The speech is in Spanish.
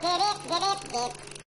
dip, dip, dip, dip.